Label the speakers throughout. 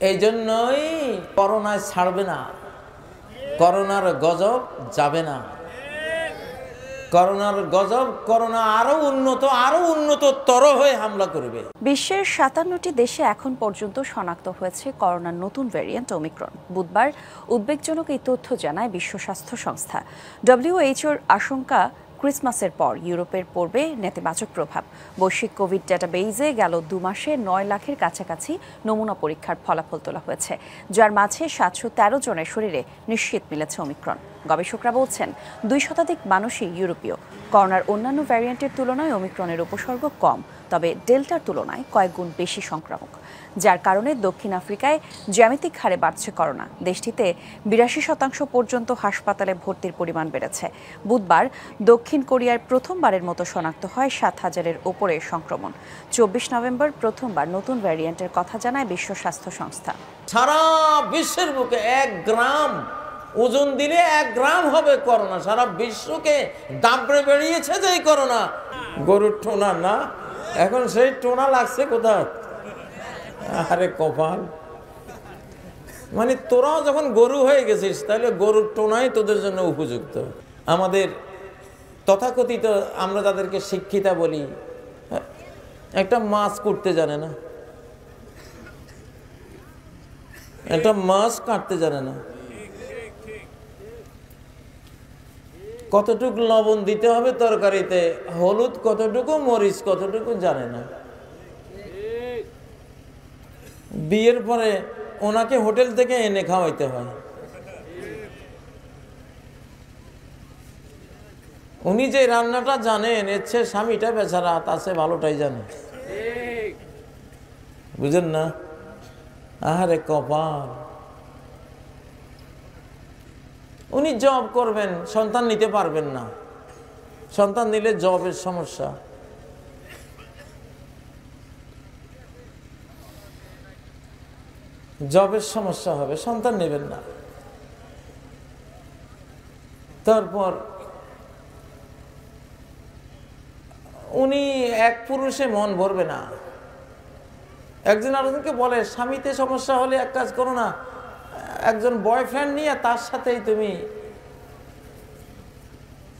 Speaker 1: এই জন্যই করোনায় ছাড়বে না। করোনার গজব যাবে না। করোনার গজব করোনা আরও উন্নত, আরও উন্নততর হয়ে হামলা করবে।
Speaker 2: বিশ্বের সাতান্নটি দেশে এখন পর্যন্ত শনাক্ত হয়েছে করোনার নতুন ভ্যারিয়েন্ট ওমিক্রন। বুধবার উদ্বেগজনক এই তথ্য জানায় বিশ্ব স্বাস্থ্য সংস্থা। ডব্লিউএইচওর আশঙ্কা ক্রিসমাসের পর ইউরোপের পড়বে নেতিবাচক প্রভাব। বৈশ্বিক কোভিড ডেটাবেইজে গেল দু মাসে নয় লাখের কাছাকাছি নমুনা পরীক্ষার ফলাফল তোলা হয়েছে, যার মাঝে সাতশো তেরো জনের শরীরে নিশ্চিত মিলেছে অমিক্রন গবেষকরা বলছেন, দুই শতাধিক মানুষই ইউরোপীয়। করোনার অন্যান্য ভ্যারিয়েন্টের তুলনায় অমিক্রনের উপসর্গ কম, তবে ডেল্টার তুলনায় কয়েক গুণ বেশি সংক্রামক। যার কারণে দক্ষিণ আফ্রিকায় জ্যামিতিক হারে বাড়ছে করোনা। দেশটিতে বিরাশি শতাংশ পর্যন্ত হাসপাতালে ভর্তির পরিমাণ বেড়েছে। বুধবার দক্ষিণ কোরিয়ার প্রথমবারের মতো শনাক্ত হয় সাত হাজারের ওপরে সংক্রমণ। চব্বিশ নভেম্বর প্রথমবার নতুন ভ্যারিয়েন্টের কথা জানায় বিশ্ব স্বাস্থ্য সংস্থা।
Speaker 1: সারা বিশ্বের বুকে এক গ্রাম ওজন দিলে এক গ্রাম হবে করোনা। সারা বিশ্বকে দাবড়ে বেরিয়েছে যে এই করোনা। গরুর টোনা না, এখন সেই টোনা লাগছে কোথায়? আরে কপাল। মানে তোরাও যখন গরু হয়ে গেছিস, তাহলে গরুর টোনাই তোদের জন্য উপযুক্ত। আমাদের তথাকথিত আমরা তাদেরকে শিক্ষিতা বলি। একটা মাছ করতে জানে না। একটা মাছ কাটতে জানে না। কতটুকু লবণ দিতে হবে তরকারিতে? হলুদ কতটুকু, মরিচ কতটুকু জানে না। বিয়ের পরে ওনাকে হোটেল থেকে এনে খাওয়াইতে হয়। উনি যে রান্নাটা জানেন, এর চেয়ে স্বামীটা বেচারা তাছে ভালোটাই জানে। বুঝেন না? আহারে কপাল। উনি জব করবেন, সন্তান নিতে পারবেন না। সন্তান নিলে জবের সমস্যা। জবের সমস্যা হবে, সন্তান নেবেন না। তারপর উনি এক পুরুষে মন ভরবে না। একজন আরেকজনকে বলে, স্বামীতে সমস্যা হলে এক কাজ করো না একজন বয়ফ্রেন্ড নিয়ে তার সাথেই তুমি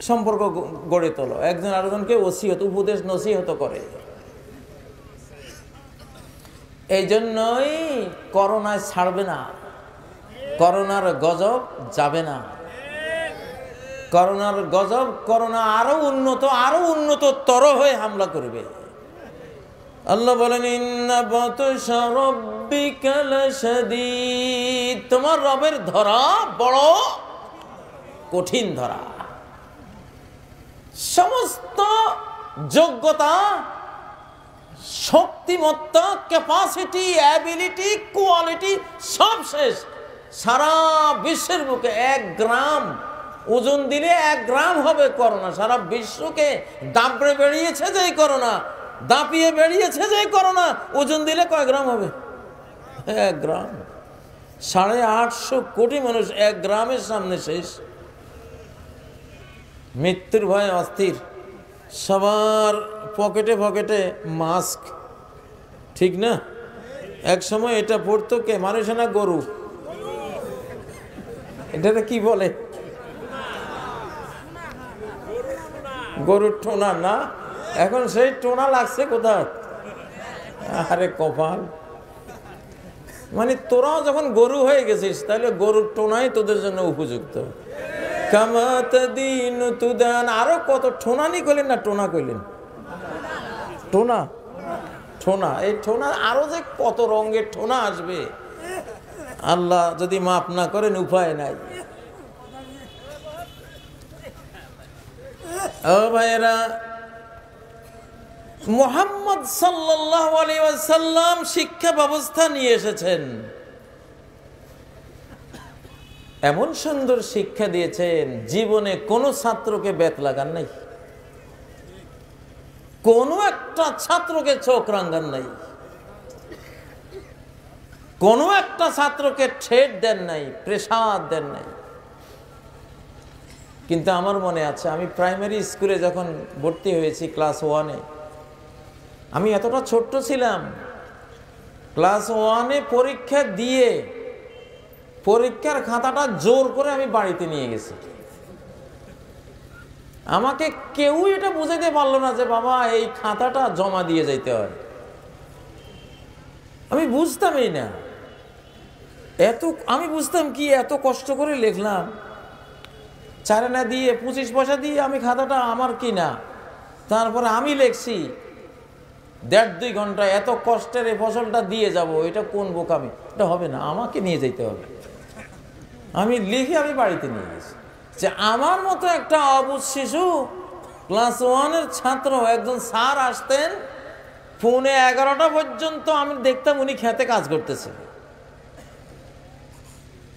Speaker 1: সম্পর্ক গড়ে তোলো। একজন আরেকজনকে ওসিহত উপদেশ, নসিহত করে। এই জন্যই করোনায় ছাড়বে না। করোনার গজব যাবে না। করোনার গজব করোনা আরও উন্নত, আরও উন্নততর হয়ে হামলা করবে। আল্লাহ বলেন তোমার রবের ধরা বড় কঠিন ধরা। সমস্ত যোগ্যতা, শক্তিমত্তা ক্যাপাসিটি অ্যাবিলিটি কোয়ালিটি সব শেষ। সারা বিশ্বের বুকে এক গ্রাম, ওজন দিলে এক গ্রাম হবে করোনা। সারা বিশ্বকে দাবড়ে বেরিয়েছে যে করোনা। দাপিয়ে বেরিয়েছে যে করোনা, ওজন দিলে কয় গ্রাম হবে? এক গ্রাম। সাড়ে আটশো কোটি মানুষ এক গ্রামের সামনে শেষ। মৃত্যুর ভয়ে অস্থির। সবার পকেটে পকেটে মাস্ক। ঠিক না? এক সময় এটা পড়তো কে? মানুষ না গরু? এটাতে কি বলে? গরুর ঠোনা না? এখন সেই টোনা লাগছে কোথায়? আরে কপাল। মানে তোরাও যখন গরু হয়ে গেছিস, তাহলে গরুর টোনাই তোদের জন্য উপযুক্ত। আরও কত ঠোনানি কইলেন না টোনা কইলেন টোনা? ঠোনা। এই ঠোনা আরও যে কত রঙের ঠোনা আসবে, আল্লাহ যদি মাপ না করেন, উপায় নাই। ও ভাইয়েরা মোহাম্মদ সাল্লাম শিক্ষা ব্যবস্থা নিয়ে এসেছেন। এমন সুন্দর শিক্ষা দিয়েছেন, জীবনে কোনো ছাত্রকে বেত লাগান নাই। কোনো একটা ছাত্রকে চোখ রাঙ্গান নাই। কোনো একটা ছাত্রকে ঠেট দেন নাই প্রেসাদ দেন নাই। কিন্তু আমার মনে আছে, আমি প্রাইমারি স্কুলে যখন ভর্তি হয়েছি ক্লাস ওয়ানে আমি এতটা ছোট্ট ছিলাম। ক্লাস ওয়ানে পরীক্ষা দিয়ে পরীক্ষার খাতাটা জোর করে আমি বাড়িতে নিয়ে গেছি। আমাকে কেউ এটা বুঝাইতে পারল না যে, বাবা, এই খাতাটা জমা দিয়ে যাইতে হয়। আমি বুঝতামই না। এত, আমি বুঝতাম কি এত কষ্ট করে লিখলাম। চারে না দিয়ে পঁচিশ পয়সা দিয়ে আমি খাতাটা আমার কি না তারপরে আমি লিখছি। দেড় দুই ঘণ্টা এত কষ্টের এই ফসলটা দিয়ে যাব, এটা কোন বোকামি? এটা হবে না, আমাকে নিয়ে যেতে হবে। আমি লিখে আমি বাড়িতে নিয়ে গেছি। যে আমার মতো একটা অবুজ শিশু ক্লাস ওয়ানের ছাত্র, একজন স্যার আসতেন, ফোনে এগারোটা পর্যন্ত আমি দেখতাম উনি খেতে কাজ করতেছে।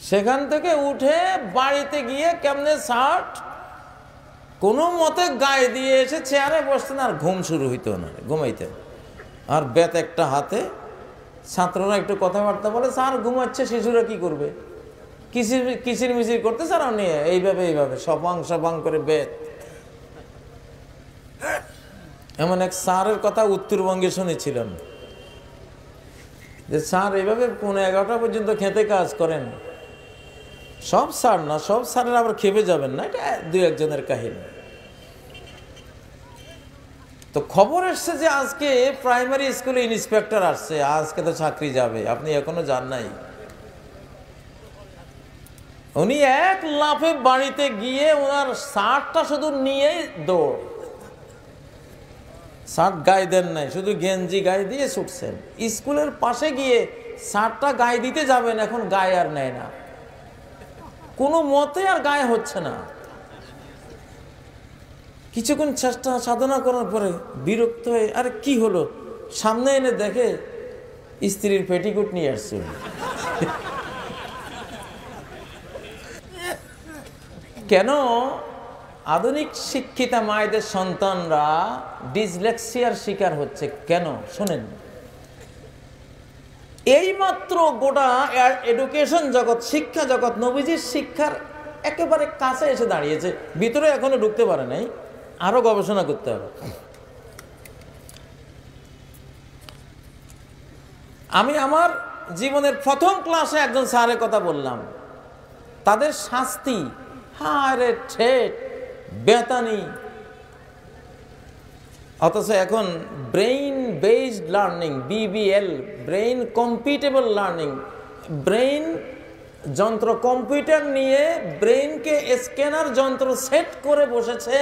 Speaker 1: সেখান থেকে উঠে বাড়িতে গিয়ে কেমনে শার্ট কোনো মতে গায়ে দিয়ে এসে চেয়ারে বসতেন আর ঘুম শুরু হইতো না ঘুমাইতেন। আর বেত একটা হাতে। ছাত্ররা একটু কথাবার্তা বলে, স্যার ঘুমাচ্ছে, শিশুরা কি করবে? কিসির কিসির মিচির করতে স্যার আপনি? এইভাবে এইভাবে সপাং সপাং করে বেত। এমন এক স্যারের কথা উত্তরবঙ্গে শুনেছিলাম। যে স্যার এইভাবে পৌনে এগারোটা পর্যন্ত খেতে কাজ করেন। সব স্যার না, সব স্যারের আবার খেপে যাবেন না? এটা দু একজনের কাহিনী। তো খবর এসছে যে আজকে প্রাইমারি স্কুলে ইন্সপেক্টর আসছে, আজকে তো চাকরি যাবে, আপনি এখনও যান নাই। উনি এক লাফে বাড়িতে গিয়ে ওনার শার্টটা শুধু নিয়ে দৌড়। শার্ট গায়ে দেন নাই, শুধু গেঞ্জি গায়ে দিয়ে ছুটছেন। স্কুলের পাশে গিয়ে শার্টটা গায়ে দিতে যাবেন, এখন গায়ে আর নেয় না। কোনো মতে আর গায়ে হচ্ছে না। কিছুক্ষণ চেষ্টা সাধনা করার পরে বিরক্ত হয়ে, আরে কি হলো? সামনে এনে দেখে স্ত্রীর পেটিকুট নিয়ে আসছে কেন? আধুনিক শিক্ষিতা মায়েদের সন্তানরা ডিসলেক্সিয়ার শিকার হচ্ছে কেন? শোনেন। এইমাত্র গোটা এডুকেশন জগৎ, শিক্ষা জগৎ, নবীজির শিক্ষার একেবারে কাছে এসে দাঁড়িয়েছে। ভিতরে এখনও ঢুকতে পারে নাই। আরও গবেষণা করতে হবে। আমি আমার জীবনের প্রথম ক্লাসে একজন স্যারের কথা বললাম। তাদের শাস্তি হারে ঠেট, বেতানি। অথচ এখন brain based learning BBL brain compatible learning brain যন্ত্র কম্পিউটার নিয়ে ব্রেইনকে স্ক্যানার যন্ত্র সেট করে বসেছে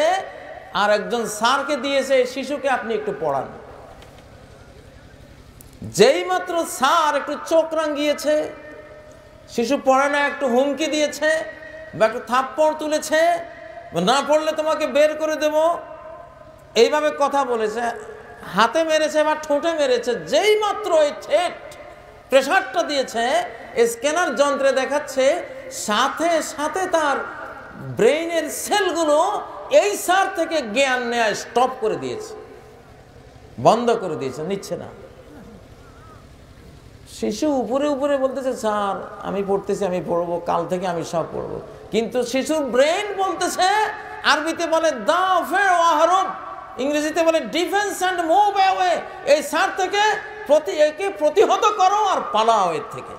Speaker 1: আর একজন স্যারকে দিয়েছে, শিশুকে আপনি একটু পড়ান। যেই মাত্র স্যার একটু চোখ রাঙ্গিয়েছে শিশু পড়ে না, একটু হুমকি দিয়েছে বা একটু থাপ্পড় তুলেছে না পড়লে তোমাকে বের করে দেব, এইভাবে কথা বলেছে, হাতে মেরেছে বা ঠোঁটে মেরেছে, যেই মাত্র এই ঠেট প্রেশারটা দিয়েছে স্ক্যানার যন্ত্রে দেখাচ্ছে, সাথে সাথে তার ব্রেইনের সেলগুলো এই সার থেকে জ্ঞান নেয় স্টপ করে দিয়েছে। বন্ধ করে দিয়েছে, নিচ্ছে না। শিশু উপরে উপরে বলতেছে, স্যার, আমি পড়তেছি, আমি পড়ব, কাল থেকে আমি সব পড়ব। কিন্তু শিশুর ব্রেন বলতেছে, আরবিতে বলে, দা ফের ইংরেজিতে বলে, ডিফেন্স অ্যান্ড মুভ অ্যাওয়ে। এই সার থেকে প্রতি, একে প্রতিহত করো আর পালাও এর থেকে।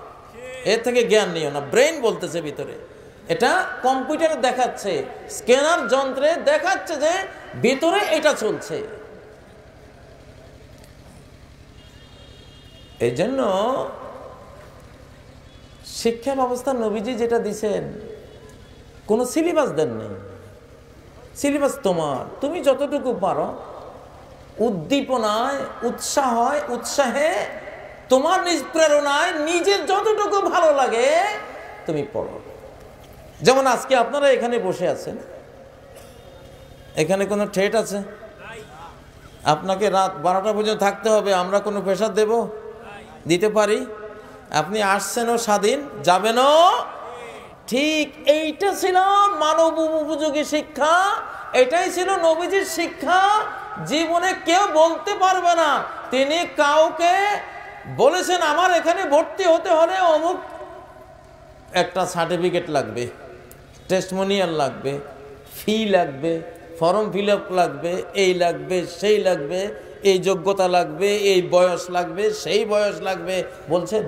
Speaker 1: এর থেকে জ্ঞান নিও না। ব্রেন বলতেছে ভিতরে। এটা কম্পিউটারে দেখাচ্ছে, স্ক্যানার যন্ত্রে দেখাচ্ছে যে ভিতরে এটা চলছে। এই জন্য শিক্ষা ব্যবস্থা নবীজি যেটা দিছেন, কোনো সিলেবাস দেন নেই। সিলেবাস তোমার, তুমি যতটুকু পারো, উদ্দীপনায় উৎসাহ হয় উৎসাহে, তোমার নিজ প্রেরণায় নিজের যতটুকু ভালো লাগে, তুমি পড়ো। যেমন আজকে আপনারা এখানে বসে আছেন, এখানে কোনো ঠেট আছে? আপনাকে রাত বারোটা পর্যন্ত থাকতে হবে, আমরা কোনো প্রেশার দেব? দিতে পারি? আপনি আসছেনও স্বাধীন, যাবেনও? ঠিক এইটা ছিল মানব উপযোগী শিক্ষা, এটাই ছিল নবীজির শিক্ষা। জীবনে কেউ বলতে পারবে না, তিনি কাউকে বলেছেন, আমার এখানে ভর্তি হতে হলে অমুক একটা সার্টিফিকেট লাগবে। টেস্টমোনিয়াল লাগবে ফি লাগবে ফর্ম ফিল লাগবে, এই লাগবে, সেই লাগবে, এই যোগ্যতা লাগবে, এই বয়স লাগবে, সেই বয়স লাগবে, বলছেন?